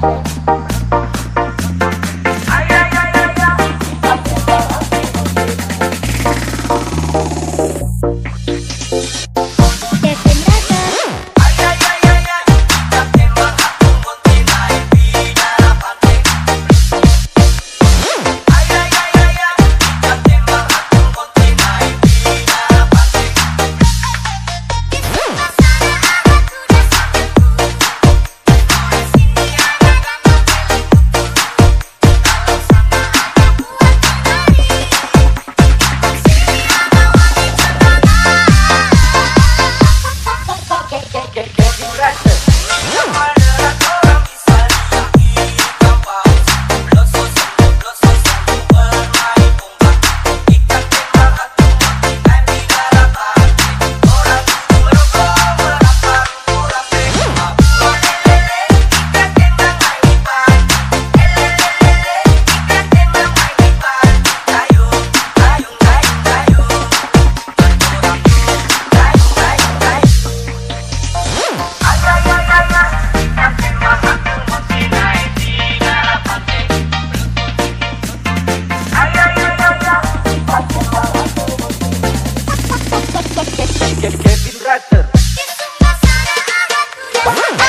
Kevin 빵빵